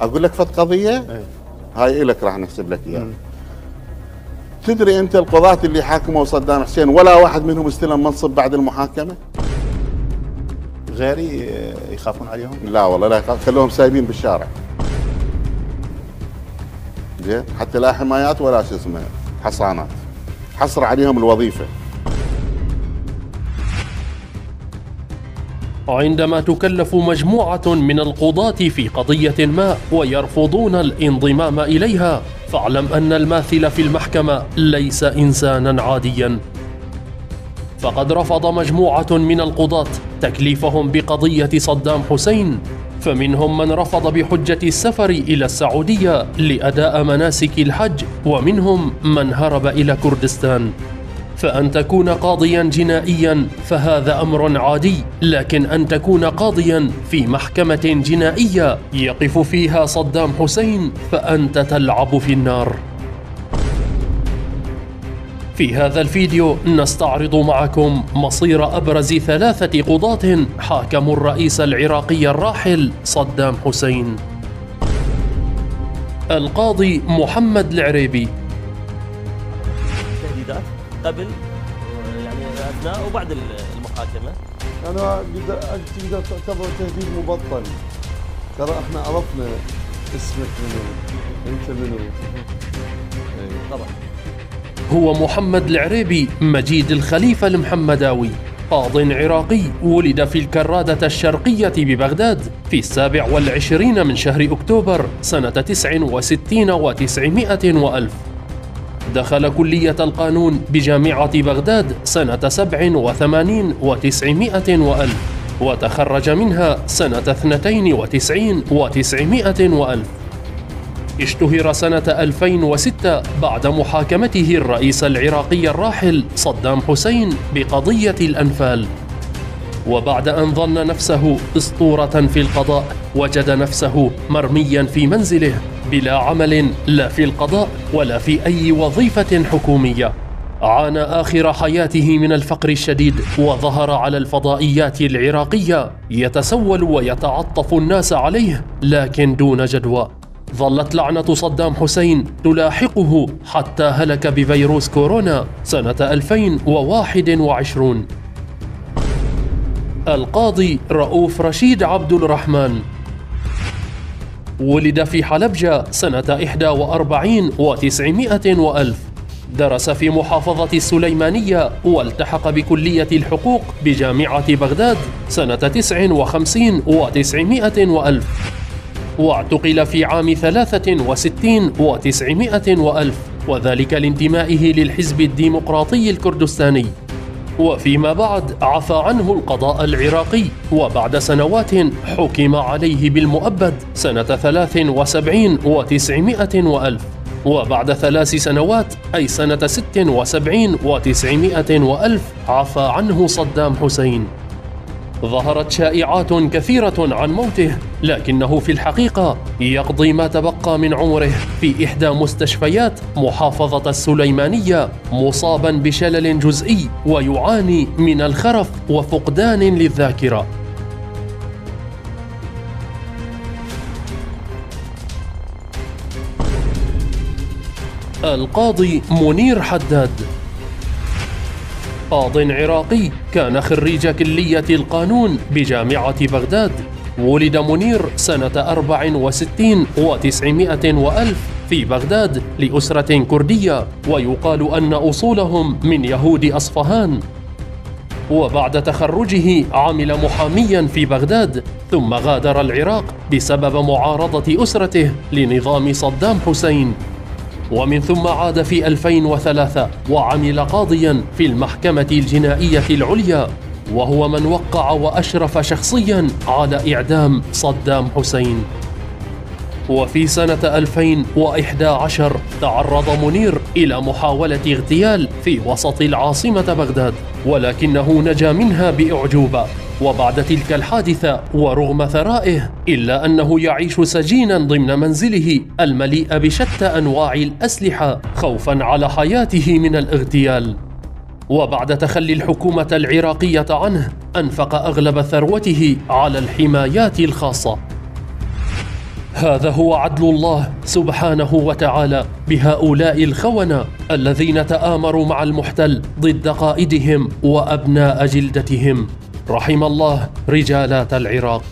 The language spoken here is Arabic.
أقول لك فت قضية؟ إيه. هاي إلك راح نحسب لك إياها. تدري أنت القضاة اللي حاكموا صدام حسين ولا واحد منهم استلم منصب بعد المحاكمة؟ غيري يخافون عليهم؟ لا والله لا يخاف. خلوهم سايبين بالشارع. زين؟ حتى لا حمايات ولا شو اسمه حصانات. حصر عليهم الوظيفة. عندما تكلف مجموعة من القضاة في قضية ما ويرفضون الانضمام إليها فاعلم أن الماثل في المحكمة ليس إنسانا عاديا. فقد رفض مجموعة من القضاة تكليفهم بقضية صدام حسين فمنهم من رفض بحجة السفر إلى السعودية لأداء مناسك الحج ومنهم من هرب إلى كردستان. فأن تكون قاضيا جنائيا فهذا أمر عادي لكن أن تكون قاضيا في محكمة جنائية يقف فيها صدام حسين فأنت تلعب في النار. في هذا الفيديو نستعرض معكم مصير أبرز ثلاثة قضاة حاكموا الرئيس العراقي الراحل صدام حسين. القاضي محمد العريبي. قبل يعني أثناء وبعد المحاكمة. أنا قد- تقدر تعتبر تهديد مبطن ترى إحنا عرفنا اسمك منو أنت منو. طبعا. هو محمد العريبي مجيد الخليفة المحمداوي. قاض عراقي ولد في الكرادة الشرقية ببغداد في السابع والعشرين من شهر أكتوبر سنة تسع وستين وتسعمائة وألف. دخل كلية القانون بجامعة بغداد سنة سبع وثمانين وتسعمائة وألف وتخرج منها سنة اثنتين وتسعين وتسعمائة وألف. اشتهر سنة 2006 بعد محاكمته الرئيس العراقي الراحل صدام حسين بقضية الأنفال. وبعد أن ظن نفسه أسطورة في القضاء وجد نفسه مرميا في منزله. بلا عمل لا في القضاء ولا في أي وظيفة حكومية. عانى آخر حياته من الفقر الشديد وظهر على الفضائيات العراقية يتسول ويتعطف الناس عليه لكن دون جدوى. ظلت لعنة صدام حسين تلاحقه حتى هلك بفيروس كورونا سنة 2021 القاضي رؤوف رشيد عبد الرحمن ولد في حلبجة سنة 41 و900 وألف. درس في محافظة السليمانية والتحق بكلية الحقوق بجامعة بغداد سنة 59 و900 وألف. واعتقل في عام 63 و900 وألف وذلك لانتمائه للحزب الديمقراطي الكردستاني. وفيما بعد عفى عنه القضاء العراقي وبعد سنوات حكم عليه بالمؤبد سنة 73 و900 وألف وبعد ثلاث سنوات أي سنة 76 و900 وألف عفى عنه صدام حسين. ظهرت شائعات كثيرة عن موته لكنه في الحقيقة يقضي ما تبقى من عمره. في إحدى مستشفيات محافظة السليمانية مصابا بشلل جزئي ويعاني من الخرف وفقدان للذاكرة. القاضي منير حداد قاض عراقي كان خريج كلية القانون بجامعة بغداد. ولد منير سنة 64 و900 وألف في بغداد لأسرة كردية ويقال أن أصولهم من يهود أصفهان. وبعد تخرجه عمل محاميا في بغداد ثم غادر العراق بسبب معارضة أسرته لنظام صدام حسين. ومن ثم عاد في 2003 وعمل قاضيا في المحكمة الجنائية العليا وهو من وقع وأشرف شخصيا على إعدام صدام حسين. وفي سنة 2011 تعرض منير إلى محاولة اغتيال في وسط العاصمة بغداد ولكنه نجا منها بأعجوبة. وبعد تلك الحادثة ورغم ثرائه إلا أنه يعيش سجينا ضمن منزله المليء بشتى أنواع الأسلحة خوفا على حياته من الاغتيال. وبعد تخلي الحكومة العراقية عنه أنفق أغلب ثروته على الحمايات الخاصة. هذا هو عدل الله سبحانه وتعالى بهؤلاء الخونة الذين تآمروا مع المحتل ضد قائدهم وأبناء جلدتهم. رحم الله رجالات العراق.